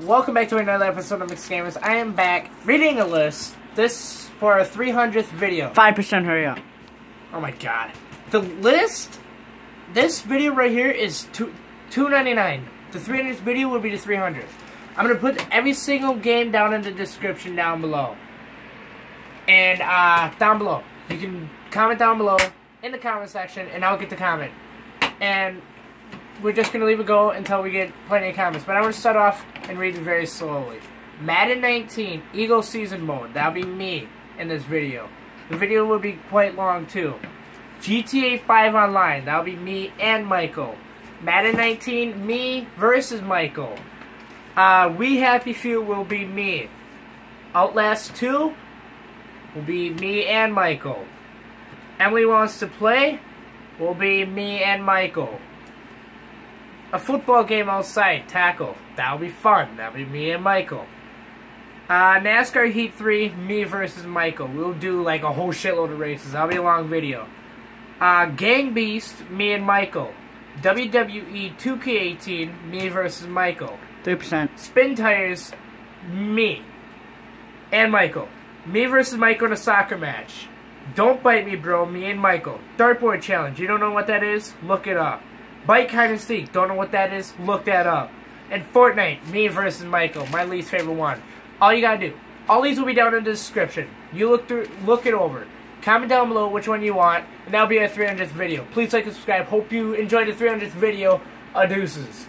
Welcome back to another episode of Mix Gamers. I am back reading a list. This for our 300th video. Five percent hurry up. Oh my god. The list, this video right here is two, 299. The 300th video will be the 300th. I'm going to put every single game down in the description down below. And uh, down below. You can comment down below in the comment section and I'll get the comment. And we're just going to leave it go until we get plenty of comments. But I'm going to start off and read it very slowly. Madden 19, Eagle Season Mode. That'll be me in this video. The video will be quite long too. GTA 5 Online. That'll be me and Michael. Madden 19, me versus Michael. Uh, We Happy Few will be me. Outlast 2 will be me and Michael. Emily Wants to Play will be me and Michael. A football game outside, tackle. That'll be fun. That'll be me and Michael. Uh, NASCAR Heat 3, me versus Michael. We'll do like a whole shitload of races. That'll be a long video. Uh, Gang Beast, me and Michael. WWE 2K18, me versus Michael. Three percent. Spin Tires, me. And Michael. Me versus Michael in a soccer match. Don't bite me, bro. Me and Michael. Dartboard challenge. You don't know what that is? Look it up. Bike hide and seek. Don't know what that is? Look that up. And Fortnite. Me versus Michael. My least favorite one. All you gotta do. All these will be down in the description. You look through, look it over. Comment down below which one you want, and that'll be our 300th video. Please like and subscribe. Hope you enjoyed the 300th video. Adeuces.